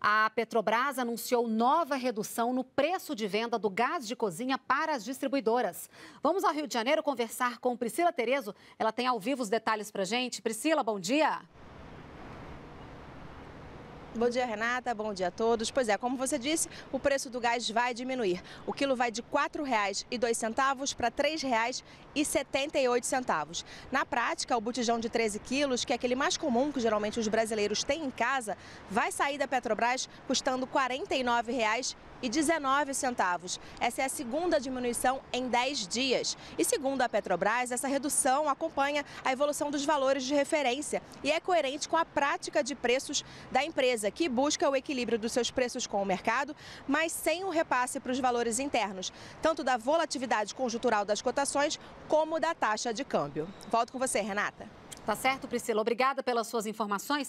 A Petrobras anunciou nova redução no preço de venda do gás de cozinha para as distribuidoras. Vamos ao Rio de Janeiro conversar com Priscila Terezo. Ela tem ao vivo os detalhes para gente. Priscila, bom dia. Bom dia, Renata. Bom dia a todos. Pois é, como você disse, o preço do gás vai diminuir. O quilo vai de R$ 4,02 para R$ 3,78. Na prática, o botijão de 13 quilos, que é aquele mais comum que geralmente os brasileiros têm em casa, vai sair da Petrobras custando R$ 49,00 e 19 centavos. Essa é a segunda diminuição em 10 dias. E segundo a Petrobras, essa redução acompanha a evolução dos valores de referência e é coerente com a prática de preços da empresa, que busca o equilíbrio dos seus preços com o mercado, mas sem o repasse para os valores internos, tanto da volatilidade conjuntural das cotações como da taxa de câmbio. Volto com você, Renata. Tá certo, Priscila. Obrigada pelas suas informações.